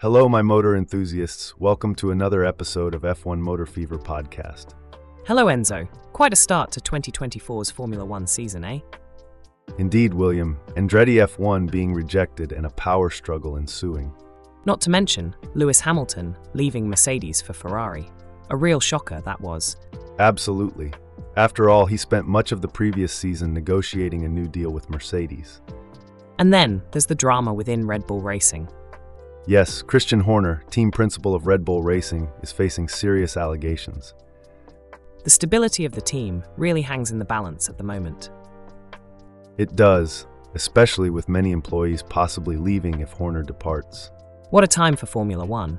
Hello, my motor enthusiasts. Welcome to another episode of F1 Motor Fever podcast. Hello, Enzo. Quite a start to 2024's Formula One season, eh? Indeed, William, Andretti F1 being rejected and a power struggle ensuing. Not to mention Lewis Hamilton leaving Mercedes for Ferrari. A real shocker, that was. Absolutely. After all, he spent much of the previous season negotiating a new deal with Mercedes. And then there's the drama within Red Bull Racing. Yes, Christian Horner, team principal of Red Bull Racing, is facing serious allegations. The stability of the team really hangs in the balance at the moment. It does, especially with many employees possibly leaving if Horner departs. What a time for Formula One.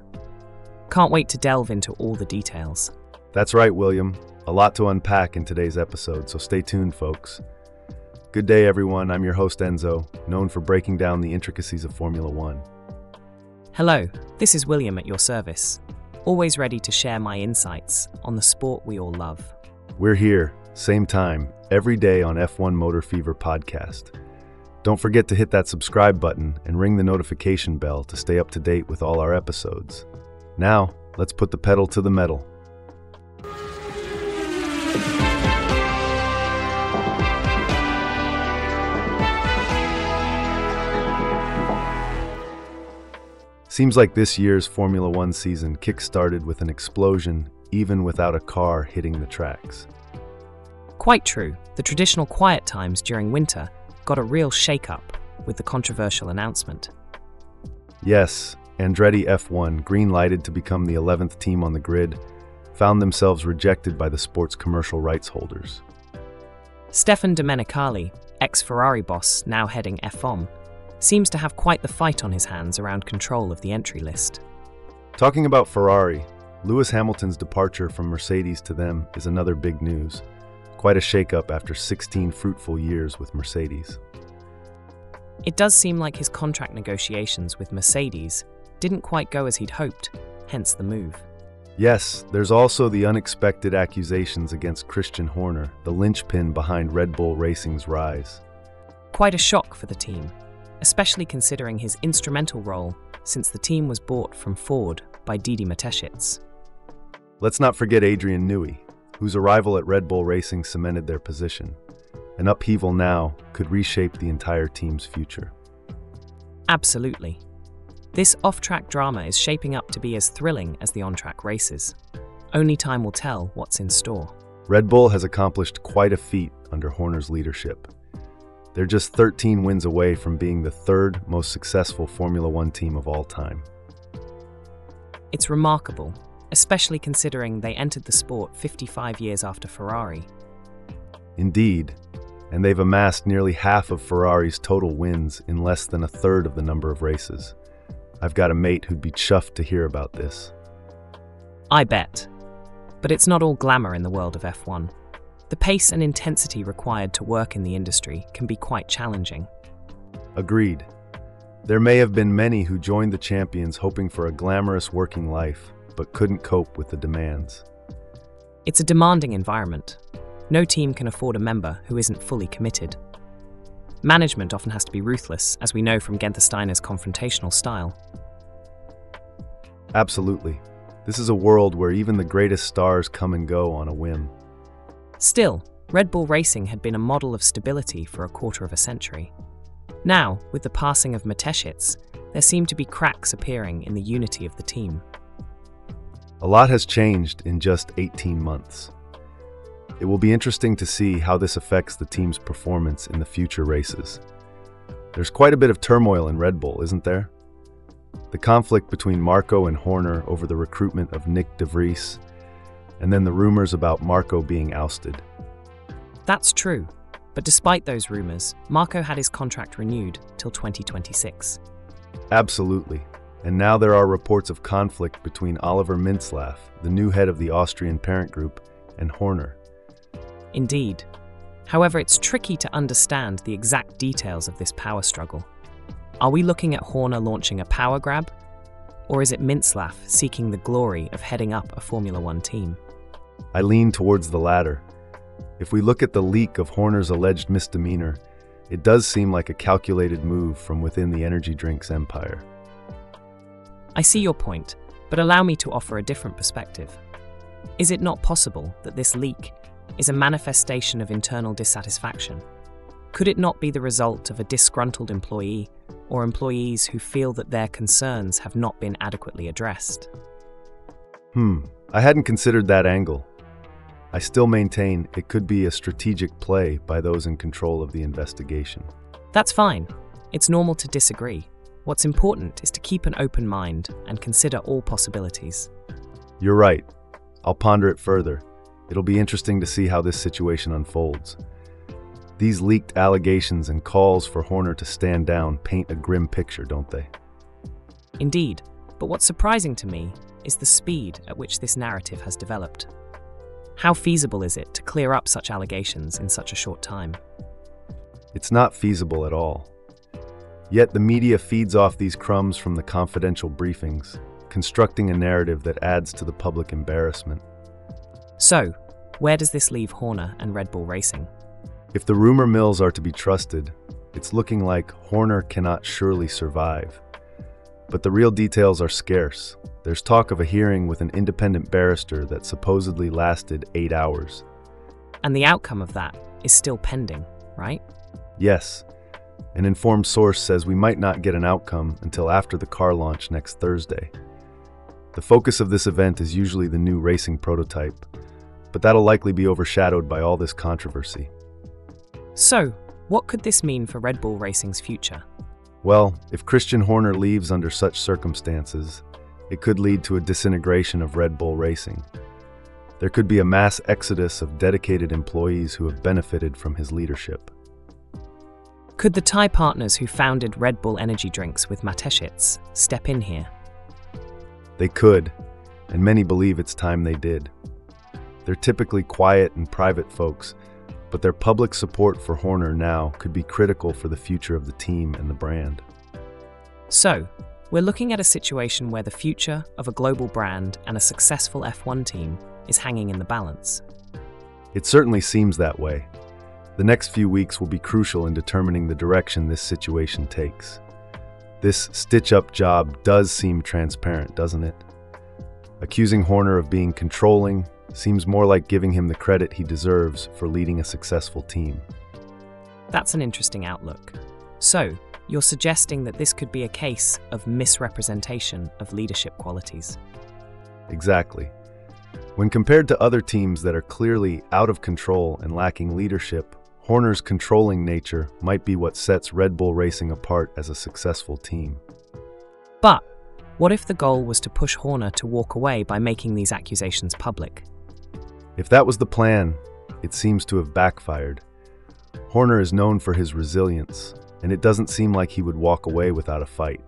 Can't wait to delve into all the details. That's right, William. A lot to unpack in today's episode, so stay tuned, folks. Good day, everyone. I'm your host, Enzo, known for breaking down the intricacies of Formula One. Hello, this is William at your service, always ready to share my insights on the sport we all love. We're here, same time, every day on F1 Motor Fever podcast. Don't forget to hit that subscribe button and ring the notification bell to stay up to date with all our episodes. Now, let's put the pedal to the metal. Seems like this year's Formula One season kick-started with an explosion, even without a car hitting the tracks. Quite true, the traditional quiet times during winter got a real shake-up with the controversial announcement. Yes, Andretti F1, green lighted to become the 11th team on the grid, found themselves rejected by the sport's commercial rights holders. Stefan Domenicali, ex Ferrari boss now heading F1, seems to have quite the fight on his hands around control of the entry list. Talking about Ferrari, Lewis Hamilton's departure from Mercedes to them is another big news. Quite a shakeup after 16 fruitful years with Mercedes. It does seem like his contract negotiations with Mercedes didn't quite go as he'd hoped, hence the move. Yes, there's also the unexpected accusations against Christian Horner, the linchpin behind Red Bull Racing's rise. Quite a shock for the team, especially considering his instrumental role since the team was bought from Ford by Didi Mateschitz. Let's not forget Adrian Newey, whose arrival at Red Bull Racing cemented their position. An upheaval now could reshape the entire team's future. Absolutely. This off track drama is shaping up to be as thrilling as the on track races. Only time will tell what's in store. Red Bull has accomplished quite a feat under Horner's leadership. They're just 13 wins away from being the third most successful Formula One team of all time. It's remarkable, especially considering they entered the sport 55 years after Ferrari. Indeed, and they've amassed nearly half of Ferrari's total wins in less than a third of the number of races. I've got a mate who'd be chuffed to hear about this. I bet. But it's not all glamour in the world of F1. The pace and intensity required to work in the industry can be quite challenging. Agreed. There may have been many who joined the champions hoping for a glamorous working life, but couldn't cope with the demands. It's a demanding environment. No team can afford a member who isn't fully committed. Management often has to be ruthless, as we know from Guenther Steiner's confrontational style. Absolutely. This is a world where even the greatest stars come and go on a whim. Still, Red Bull Racing had been a model of stability for a quarter of a century. Now, with the passing of Mateschitz, there seem to be cracks appearing in the unity of the team. A lot has changed in just 18 months. It will be interesting to see how this affects the team's performance in the future races. There's quite a bit of turmoil in Red Bull, isn't there? The conflict between Marko and Horner over the recruitment of Nick de Vries, and then the rumors about Marko being ousted. That's true, but despite those rumors, Marko had his contract renewed till 2026. Absolutely. And now there are reports of conflict between Oliver Mintzlaff, the new head of the Austrian parent group, and Horner. Indeed. However, it's tricky to understand the exact details of this power struggle. Are we looking at Horner launching a power grab? Or is it Mintzlaff seeking the glory of heading up a Formula One team? I lean towards the latter. If we look at the leak of Horner's alleged misdemeanor, it does seem like a calculated move from within the energy drinks empire. I see your point, but allow me to offer a different perspective. Is it not possible that this leak is a manifestation of internal dissatisfaction? Could it not be the result of a disgruntled employee or employees who feel that their concerns have not been adequately addressed? Hmm, I hadn't considered that angle. I still maintain it could be a strategic play by those in control of the investigation. That's fine. It's normal to disagree. What's important is to keep an open mind and consider all possibilities. You're right. I'll ponder it further. It'll be interesting to see how this situation unfolds. These leaked allegations and calls for Horner to stand down paint a grim picture, don't they? Indeed, but what's surprising to me is the speed at which this narrative has developed. How feasible is it to clear up such allegations in such a short time? It's not feasible at all. Yet the media feeds off these crumbs from the confidential briefings, constructing a narrative that adds to the public embarrassment. So, where does this leave Horner and Red Bull Racing? If the rumor mills are to be trusted, it's looking like Horner cannot surely survive. But the real details are scarce. There's talk of a hearing with an independent barrister that supposedly lasted eight hours. And the outcome of that is still pending, right? Yes. An informed source says we might not get an outcome until after the car launch next Thursday. The focus of this event is usually the new racing prototype, but that'll likely be overshadowed by all this controversy. So, what could this mean for Red Bull Racing's future? Well, if Christian Horner leaves under such circumstances, it could lead to a disintegration of Red Bull Racing. There could be a mass exodus of dedicated employees who have benefited from his leadership. Could the Thai partners who founded Red Bull Energy Drinks with Mateschitz step in here? They could, and many believe it's time they did. They're typically quiet and private folks, but their public support for Horner now could be critical for the future of the team and the brand. So, we're looking at a situation where the future of a global brand and a successful F1 team is hanging in the balance. It certainly seems that way. The next few weeks will be crucial in determining the direction this situation takes. This stitch up job does seem transparent, doesn't it? Accusing Horner of being controlling seems more like giving him the credit he deserves for leading a successful team. That's an interesting outlook. So, you're suggesting that this could be a case of misrepresentation of leadership qualities. Exactly. When compared to other teams that are clearly out of control and lacking leadership, Horner's controlling nature might be what sets Red Bull Racing apart as a successful team. But what if the goal was to push Horner to walk away by making these accusations public? If that was the plan, it seems to have backfired. Horner is known for his resilience, and it doesn't seem like he would walk away without a fight.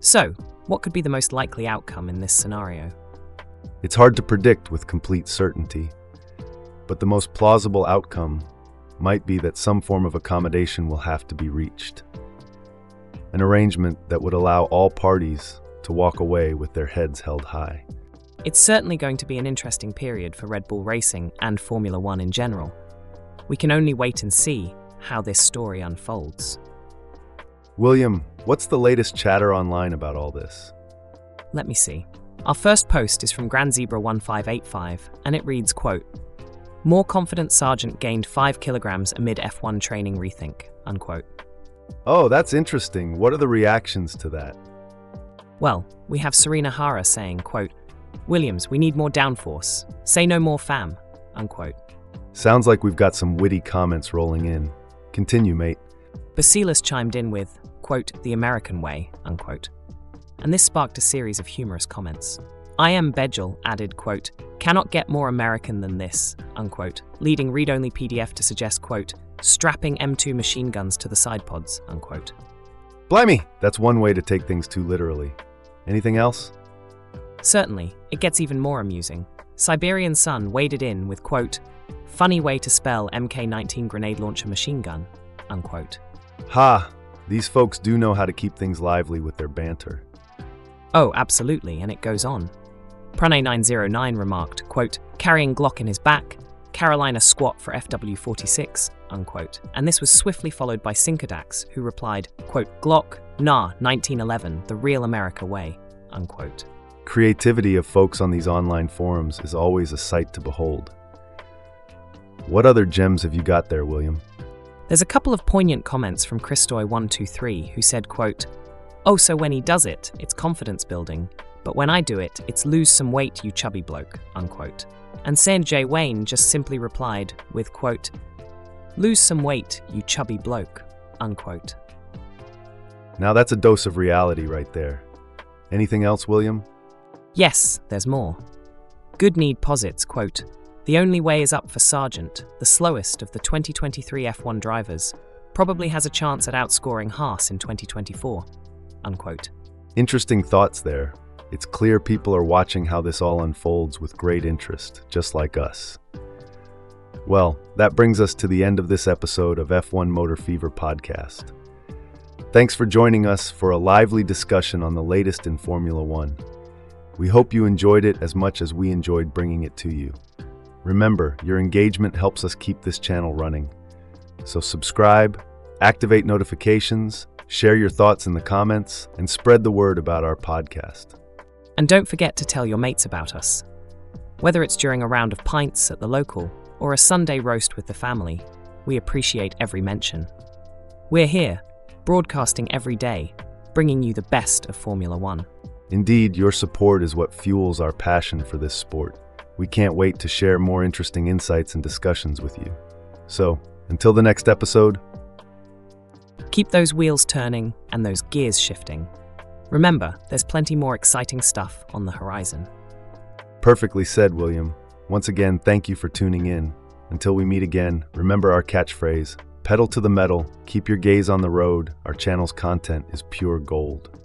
So, what could be the most likely outcome in this scenario? It's hard to predict with complete certainty, but the most plausible outcome might be that some form of accommodation will have to be reached. An arrangement that would allow all parties to walk away with their heads held high. It's certainly going to be an interesting period for Red Bull Racing and Formula One in general. We can only wait and see how this story unfolds. William, what's the latest chatter online about all this? Let me see. Our first post is from Grand Zebra 1585, and it reads, quote, More confident Sargeant gained 5 kilograms amid F1 training rethink, unquote. Oh, that's interesting. What are the reactions to that? Well, we have Serena Hara saying, quote, Williams, we need more downforce. Say no more fam, unquote. Sounds like we've got some witty comments rolling in. Continue, mate. Basilis chimed in with, quote, the American way, unquote. And this sparked a series of humorous comments. I am Bedgel added, quote, cannot get more American than this, unquote, leading read-only PDF to suggest, quote, strapping M2 machine guns to the side pods, unquote. Blimey, that's one way to take things too literally. Anything else? Certainly, it gets even more amusing. Siberian Sun waded in with, quote, funny way to spell MK19 grenade launcher machine gun, unquote. Ha! These folks do know how to keep things lively with their banter. Oh, absolutely, and it goes on. Pranay909 remarked, quote, carrying Glock in his back, Carolina squat for FW46, unquote. And this was swiftly followed by Sinkerdax, who replied, quote, Glock, nah, 1911, the real America way, unquote. Creativity of folks on these online forums is always a sight to behold. What other gems have you got there, William? There's a couple of poignant comments from Christoy123 who said, quote, Oh, so when he does it, it's confidence building, but when I do it, it's lose some weight, you chubby bloke, unquote. And Sanjay Wayne just simply replied with, quote, Lose some weight, you chubby bloke, unquote. Now that's a dose of reality right there. Anything else, William? Yes, there's more. Good Need posits, quote, the only way is up for Sargeant, the slowest of the 2023 F1 drivers, probably has a chance at outscoring Haas in 2024. Unquote. Interesting thoughts there. It's clear people are watching how this all unfolds with great interest, just like us. Well, that brings us to the end of this episode of F1 Motor Fever podcast. Thanks for joining us for a lively discussion on the latest in Formula One. We hope you enjoyed it as much as we enjoyed bringing it to you. Remember, your engagement helps us keep this channel running. So subscribe, activate notifications, share your thoughts in the comments, and spread the word about our podcast. And don't forget to tell your mates about us. Whether it's during a round of pints at the local or a Sunday roast with the family, we appreciate every mention. We're here, broadcasting every day, bringing you the best of Formula One. Indeed, your support is what fuels our passion for this sport. We can't wait to share more interesting insights and discussions with you. So, until the next episode, keep those wheels turning and those gears shifting. Remember, there's plenty more exciting stuff on the horizon. Perfectly said, William. Once again, thank you for tuning in. Until we meet again, remember our catchphrase pedal to the metal, keep your gaze on the road. Our channel's content is pure gold.